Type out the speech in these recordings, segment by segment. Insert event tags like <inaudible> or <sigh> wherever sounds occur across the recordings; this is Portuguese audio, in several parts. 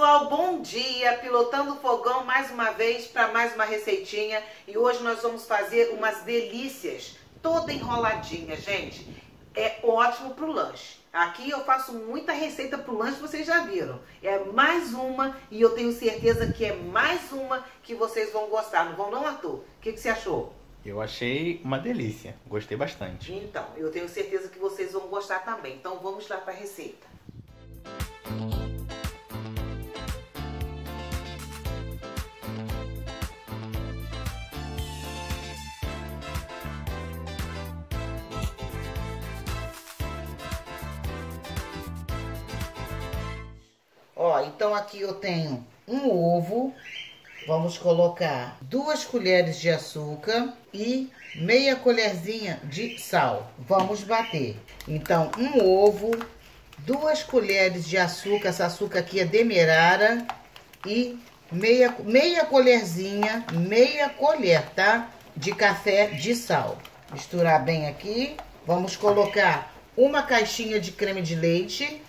pessoal, bom dia! Pilotando o fogão mais uma vez para mais uma receitinha e hoje nós vamos fazer umas delícias, toda enroladinha, gente. É ótimo pro lanche. Aqui eu faço muita receita pro lanche, vocês já viram. É mais uma e eu tenho certeza que é mais uma que vocês vão gostar. Não vão não, Arthur? O que, que você achou? Eu achei uma delícia, gostei bastante. Então, eu tenho certeza que vocês vão gostar também. Então vamos lá para a receita. Então aqui eu tenho um ovo, vamos colocar duas colheres de açúcar e meia colherzinha de sal. Vamos bater. Então, um ovo, duas colheres de açúcar, essa açúcar aqui é demerara e meia, meia colherzinha, meia colher, tá? De café de sal. Misturar bem aqui. Vamos colocar uma caixinha de creme de leite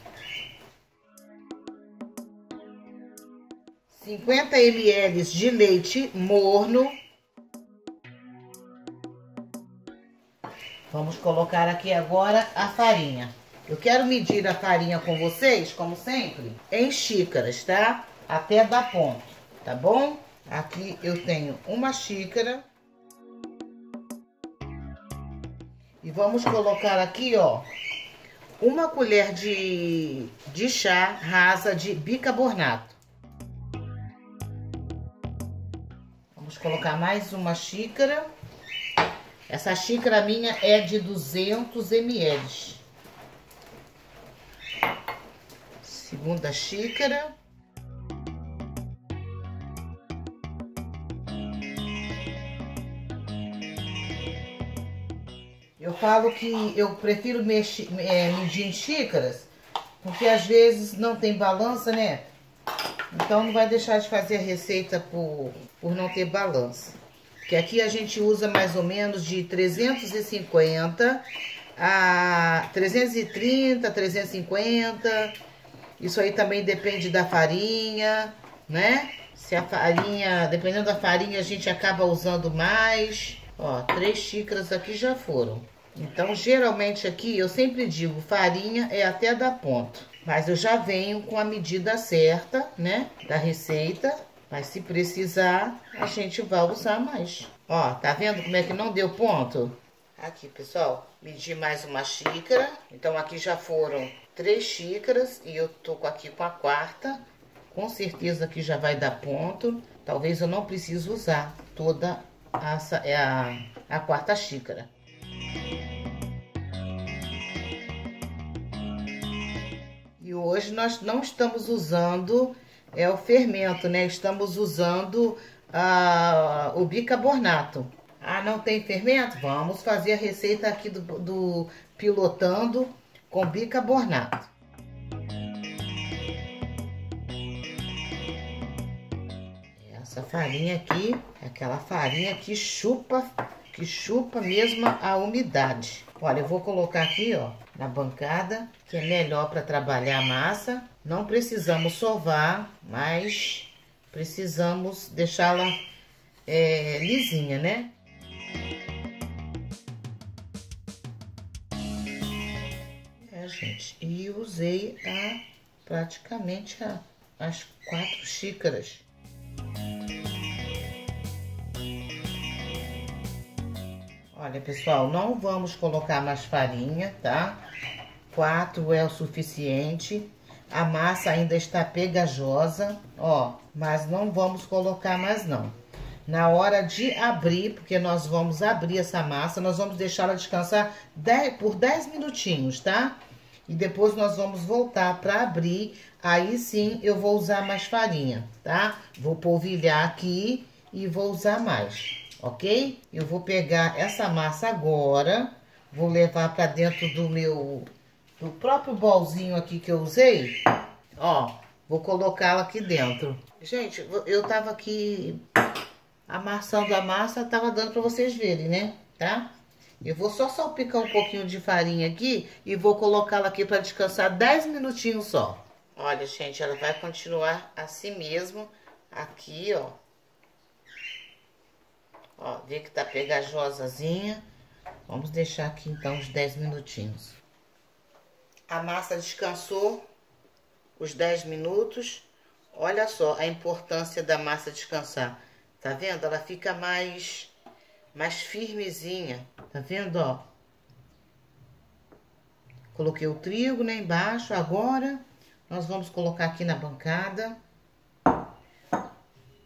50 ml de leite morno. Vamos colocar aqui agora a farinha. Eu quero medir a farinha com vocês, como sempre, em xícaras, tá? Até dar ponto, tá bom? Aqui eu tenho uma xícara. E vamos colocar aqui, ó, uma colher de, de chá rasa de bicarbonato. Colocar mais uma xícara. Essa xícara minha é de 200 ml. Segunda xícara. Eu falo que eu prefiro mexer, é, medir em xícaras, porque às vezes não tem balança, né? Então não vai deixar de fazer a receita por, por não ter balança. Que aqui a gente usa mais ou menos de 350 a 330, 350. Isso aí também depende da farinha, né? Se a farinha, dependendo da farinha, a gente acaba usando mais. Ó, três xícaras aqui já foram. Então, geralmente aqui, eu sempre digo, farinha é até dar ponto. Mas eu já venho com a medida certa, né, da receita. Mas se precisar, a gente vai usar mais. Ó, tá vendo como é que não deu ponto? Aqui, pessoal, medi mais uma xícara. Então, aqui já foram três xícaras e eu tô aqui com a quarta. Com certeza que já vai dar ponto. Talvez eu não precise usar toda essa, é a, a quarta xícara. Hoje nós não estamos usando é o fermento, né? Estamos usando ah, o bicarbonato. Ah, não tem fermento? Vamos fazer a receita aqui do, do pilotando com bicarbonato. Essa farinha aqui aquela farinha que chupa, que chupa mesmo a umidade. Olha, eu vou colocar aqui, ó, na bancada, que é melhor para trabalhar a massa. Não precisamos sovar, mas precisamos deixá-la é, lisinha, né? É, gente, e usei a, praticamente a, as quatro xícaras. Olha, pessoal, não vamos colocar mais farinha, tá? Quatro é o suficiente. A massa ainda está pegajosa, ó, mas não vamos colocar mais não. Na hora de abrir, porque nós vamos abrir essa massa, nós vamos deixá-la descansar 10, por 10 minutinhos, tá? E depois nós vamos voltar para abrir, aí sim eu vou usar mais farinha, tá? Vou polvilhar aqui e vou usar mais ok? Eu vou pegar essa massa agora, vou levar para dentro do meu, do próprio bolzinho aqui que eu usei, ó, vou colocá-la aqui dentro. Gente, eu tava aqui amassando a massa, tava dando para vocês verem, né? Tá? Eu vou só salpicar um pouquinho de farinha aqui e vou colocá-la aqui para descansar 10 minutinhos só. Olha, gente, ela vai continuar assim mesmo, aqui, ó. Que tá pegajosazinha. Vamos deixar aqui, então, uns 10 minutinhos. A massa descansou os 10 minutos. Olha só a importância da massa descansar. Tá vendo? Ela fica mais, mais firmezinha. Tá vendo, ó? Coloquei o trigo, né, embaixo. Agora, nós vamos colocar aqui na bancada.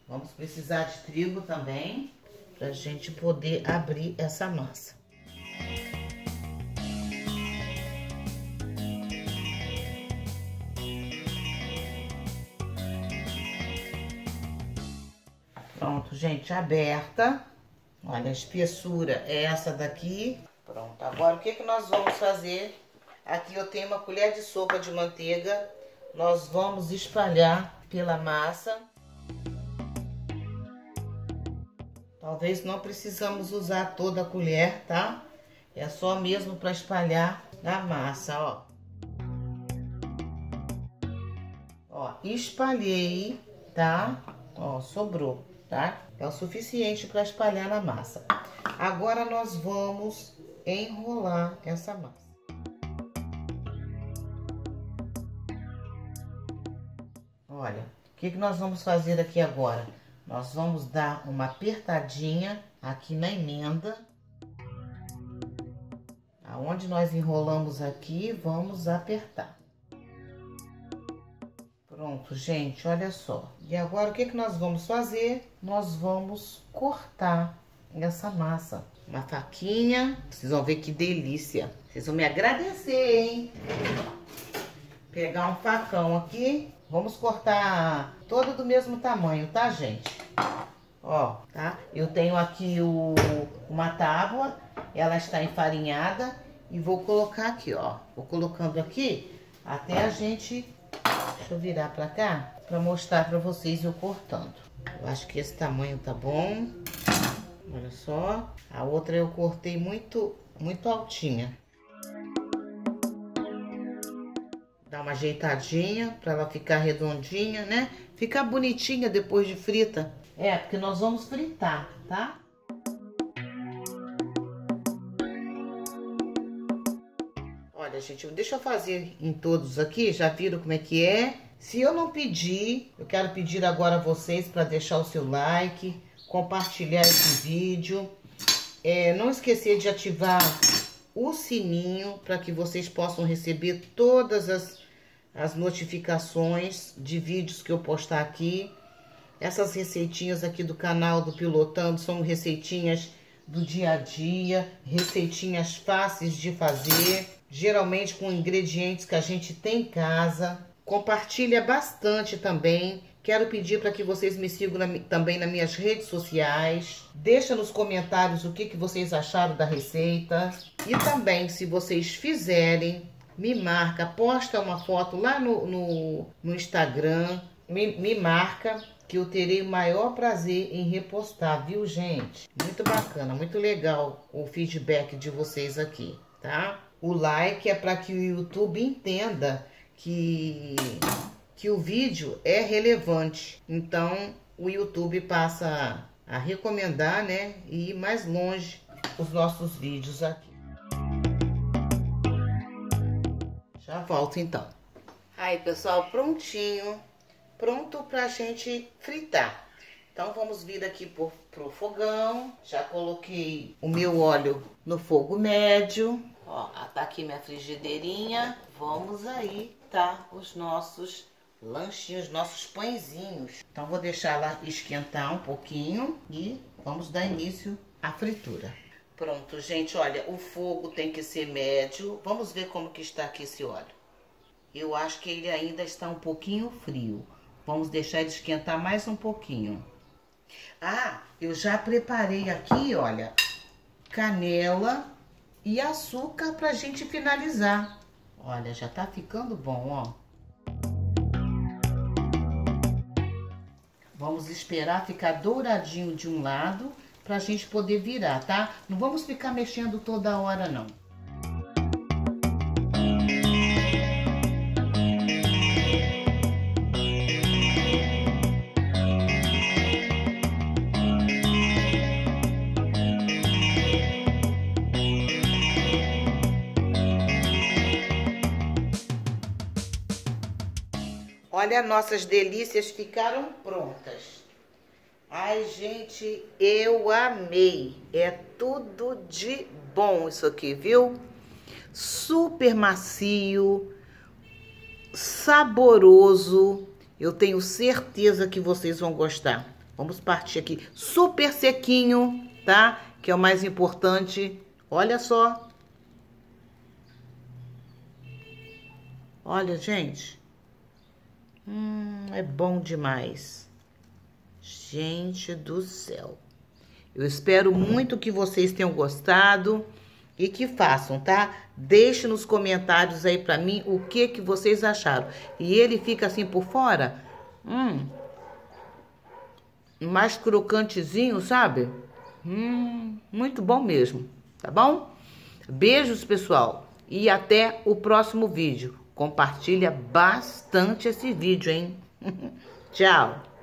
Vamos precisar de trigo também, pra gente poder abrir essa massa. Pronto, gente, aberta. Olha, a espessura é essa daqui. Pronto, agora o que, que nós vamos fazer? Aqui eu tenho uma colher de sopa de manteiga. Nós vamos espalhar pela massa. Talvez não precisamos usar toda a colher, tá? É só mesmo para espalhar na massa, ó. Ó, espalhei, tá? Ó, sobrou, tá? É o suficiente para espalhar na massa. Agora nós vamos enrolar essa massa. Olha, o que, que nós vamos fazer aqui agora? Nós vamos dar uma apertadinha aqui na emenda. Aonde nós enrolamos aqui, vamos apertar. Pronto, gente, olha só. E agora, o que, que nós vamos fazer? Nós vamos cortar essa massa. Uma faquinha. Vocês vão ver que delícia. Vocês vão me agradecer, hein? Pegar um facão aqui. Vamos cortar todo do mesmo tamanho, tá, gente? Ó, tá? Eu tenho aqui o, uma tábua. Ela está enfarinhada e vou colocar aqui, ó. Vou colocando aqui até a gente... Deixa eu virar pra cá pra mostrar pra vocês eu cortando. Eu acho que esse tamanho tá bom. Olha só. A outra eu cortei muito, muito altinha. Uma ajeitadinha pra ela ficar redondinha, né? Ficar bonitinha depois de frita. É, porque nós vamos fritar, tá? Olha, gente, deixa eu fazer em todos aqui, já viram como é que é? Se eu não pedir, eu quero pedir agora a vocês para deixar o seu like, compartilhar esse vídeo. É, não esquecer de ativar o sininho para que vocês possam receber todas as, as notificações de vídeos que eu postar aqui. Essas receitinhas aqui do canal do Pilotando são receitinhas do dia a dia, receitinhas fáceis de fazer geralmente com ingredientes que a gente tem em casa. Compartilha bastante também. Quero pedir para que vocês me sigam na, também nas minhas redes sociais. Deixa nos comentários o que, que vocês acharam da receita. E também, se vocês fizerem, me marca, posta uma foto lá no, no, no Instagram. Me, me marca que eu terei o maior prazer em repostar, viu, gente? Muito bacana, muito legal o feedback de vocês aqui, tá? O like é para que o YouTube entenda que, que o vídeo é relevante. Então, o YouTube passa a recomendar, né? E ir mais longe os nossos vídeos aqui. Já volto então. Aí, pessoal, prontinho. Pronto pra gente fritar. Então, vamos vir aqui pro, pro fogão. Já coloquei o meu óleo no fogo médio. Ó, tá aqui minha frigideirinha. Vamos aí, tá? Os nossos lanchinhos, nossos pãezinhos. Então, vou deixar ela esquentar um pouquinho e vamos dar início à fritura. Pronto, gente, olha, o fogo tem que ser médio. Vamos ver como que está aqui esse óleo. Eu acho que ele ainda está um pouquinho frio. Vamos deixar ele esquentar mais um pouquinho. Ah, eu já preparei aqui, olha, canela e açúcar pra gente finalizar. Olha, já tá ficando bom, ó. Vamos esperar ficar douradinho de um lado pra gente poder virar, tá? Não vamos ficar mexendo toda hora, não. Olha, nossas delícias ficaram prontas. Ai, gente, eu amei. É tudo de bom isso aqui, viu? Super macio, saboroso. Eu tenho certeza que vocês vão gostar. Vamos partir aqui. Super sequinho, tá? Que é o mais importante. Olha só. Olha, gente. Hum, é bom demais. Gente do céu. Eu espero muito que vocês tenham gostado e que façam, tá? Deixe nos comentários aí pra mim o que que vocês acharam. E ele fica assim por fora, hum, mais crocantezinho, sabe? Hum, muito bom mesmo, tá bom? Beijos, pessoal, e até o próximo vídeo. Compartilha bastante esse vídeo, hein? <laughs> Tchau!